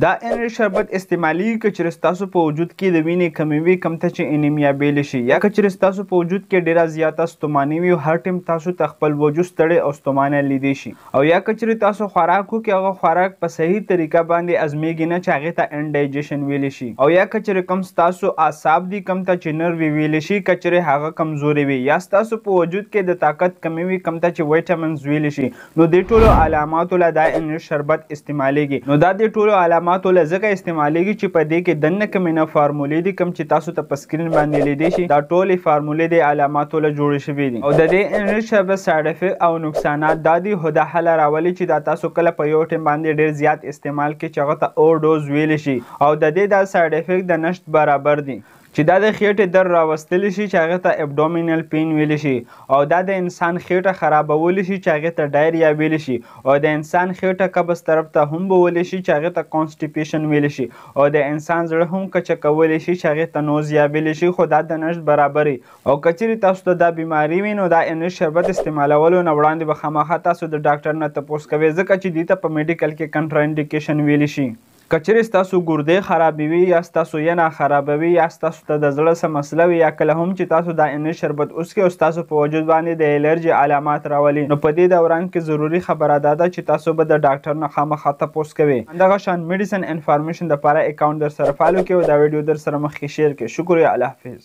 دا انرژ شربت استعمالیږي که چیرې ستاسو په وجود کې د وینې کمی وي کوم ته چې انیمیا بیل شي یا که چیرې ستاسو په وجود کې ډیره زیاته ستوماني وي او هر ټیم تاسو ته خپل وجود ستړی او ستومانه لیدی شي او یا که چیرې تاسو خوراک وکړي هغه خوراک په صحیح طریقه باندې هضمیږي نه چې هغې ته انډ ډایجیشن ویل شي او یا که چیرې کوم ستاسو اعصاب دي کوم ته چې نروي ویل شي که چیرې هغه کمزورې وي یا ستاسو په وجود کې د طاقت کمی وي کوم ته چې ویټامنز ویل شي نو دې ټولو علاماتو له دا انګلش شربت استعمالېږي. نو دا دې ټولو علاماتو له ځکه استعمالېږي چې په دې کې دننه کومې نه فارمولې دي کوم چې تاسو ته په سکرین باندې لېدې شي دا ټولې فارمولې دې علاماتو له جوړې شوې دي. او ددې انګلش شربت سایډ افیکټ او نقصانات دا دي هدا هله راولي چې دا تاسو کله په یو ټیم باندې ډېر زیات استعمال کړئ چې هغه ته اوور ډوز ویلې شي او ددې دا سایډ افیکټ د نشت برابر دي. چې دا د خېټې درد راوستلی شي چې هغې ته ابډومینل پین ویلی شي او دا د انسان خېټه خرابولی شي چې هغې ته ډایریا ویلی شي او د انسان خېټه قبض طرف ته هم بولی شي چې هغې ته کونسټیپیشن ویلی شي او د انسان زړه هم کچه کولی شي چې هغې ته نوزیا ویلی شي خو دا د نشد برابرې او که چېرې تاسو ته دا بیماري وي نو دا انیس شربت استعمالولو نه وړاندې به خامخا تاسو د ډاکټر نه تپوس کوې ځکه چې دې ته په میډیکل کې کنټرا انډیکیشن ویلی شي. که چېرې ستاسو ګردې خرابې وي یا ستاسو ینه خرابه وي یا ستاسو ته د زړه څه مسله وي یا کله هم چې تاسو دا انې شربت وڅکئ او ستاسو په وجود باندې د الرجي علامات راولي نو په دې دوران کې ضروري خبره دا ده چې تاسو به د ډاکټر نه خامخا تپوس کوې. همدغه شان ميډيسن انفارميشن دپاره اکاونټ درسره فالو کړئ او دا ويډيو درسره مخکې شير کړئ. شکريه الله حافظ.